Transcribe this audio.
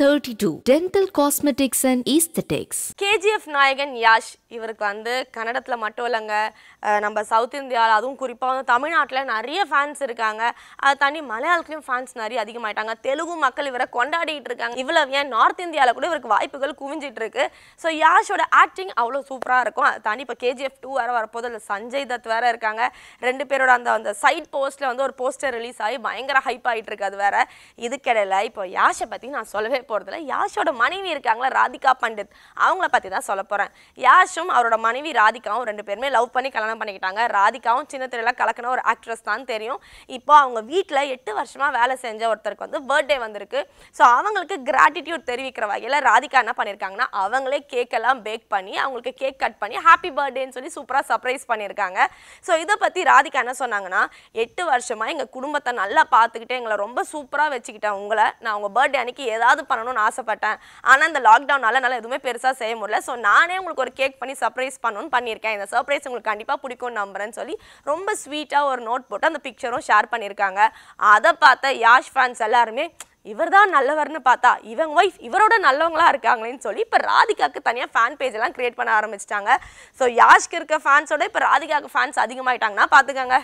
32 dental cosmetics and aesthetics KGF நாயகன் யாஷ் இவருக்கு வந்து கன்னடத்தில் மட்டும் இல்லைங்க. நம்ம சவுத் இந்தியாவில் அதுவும் குறிப்பாக வந்து தமிழ்நாட்டில் நிறைய ஃபேன்ஸ் இருக்காங்க. அது தாண்டி மலையாளத்துலேயும் ஃபேன்ஸ் நிறைய அதிகமாயிட்டாங்க. தெலுங்கு மக்கள் இவரை கொண்டாடிட்டு இருக்காங்க. இவ்வளவு ஏன் நார்த் இந்தியாவில் கூட இவருக்கு வாய்ப்புகள் குவிஞ்சிட்டு இருக்கு. ஸோ யாஷோட ஆக்டிங் அவ்வளோ சூப்பராக இருக்கும். அது தாண்டி இப்போ கேஜிஎஃப் டூ வேறு வரப்போது இல்லை சஞ்சய் தத் வேற இருக்காங்க. ரெண்டு பேரோட அந்த அந்த சைட் போஸ்ட்டில் வந்து ஒரு போஸ்டர் ரிலீஸ் ஆகி பயங்கர ஹைப் ஆகிட்டு இருக்கு. அது வேற. இதுக்கிடையில் இப்போ யாஷை பற்றி நான் சொல்லவே போகிறதுல யாஷோட மனைவி இருக்காங்களா? ராதிகா பண்டித். அவங்கள பற்றி தான் சொல்ல போகிறேன் யாஷும் அவரோட மனைவி ராதிகாவும் ரெண்டு பேருமே லவ் பண்ணி கல்யாணம் பண்ணிக்கிட்டாங்க. ராதிகாவும் சின்ன திரையில கலக்கின ஒரு ஆக்ட்ரஸ் தான் தெரியும். இப்போ அவங்க வீட்டில் எட்டு வருஷமாக வேலை செஞ்ச ஒருத்தருக்கு வந்து பர்த்டே வந்திருக்கு. ஸோ அவங்களுக்கு கிராட்டிடியூட் தெரிவிக்கிற வகையில் ராதிகா என்ன பண்ணியிருக்காங்கன்னா அவங்களே கேக்கெல்லாம் பேக் பண்ணி அவங்களுக்கு கேக் கட் பண்ணி ஹாப்பி பர்த்டேன்னு சொல்லி சூப்பராக சர்ப்ரைஸ் பண்ணியிருக்காங்க ஸோ இதை பற்றி ராதிகா என்ன சொன்னாங்கன்னா எட்டு வருஷமாக எங்கள் குடும்பத்தை நல்லா பார்த்துக்கிட்டு எங்களை ரொம்ப சூப்பராக வச்சுக்கிட்டேன் உங்களை நான் உங்கள் பர்த்டே அன்னைக்கு ஏதாவது பண்ணணும்னு ஆசைப்பட்டேன். ஆனால் இந்த லாக்டவுனால என்னால் எதுவுமே பெருசாக செய்ய முடியல. ஸோ நானே உங்களுக்கு ஒரு கேக் பண்ணி சர்ப்ரைஸ் பண்ணணும்னு பண்ணியிருக்கேன். இந்த சர்ப்ரைஸ் உங்களுக்கு கண்டிப்பாக பிடிக்கும்னு நம்புறேன்னு சொல்லி ரொம்ப ஸ்வீட்டாக ஒரு நோட் போட்டு அந்த பிக்சரும் ஷேர் பண்ணியிருக்காங்க. அதை பார்த்த யாஷ் ஃபேன்ஸ் எல்லாருமே இவர் தான் நல்லவர்னு பார்த்தா இவங்க ஒய்ஃப் இவரோட நல்லவங்களா இருக்காங்களேன்னு சொல்லி இப்போ ராதிகாக்கு தனியாக ஃபேன் பேஜ் எல்லாம் கிரியேட் பண்ண ஆரம்பிச்சிட்டாங்க. ஸோ யாஷ்க்கு இருக்க ஃபேன்ஸோட இப்போ ராதிகாக்கு ஃபேன்ஸ் அதிகமாயிட்டாங்கன்னா பார்த்துக்கோங்க.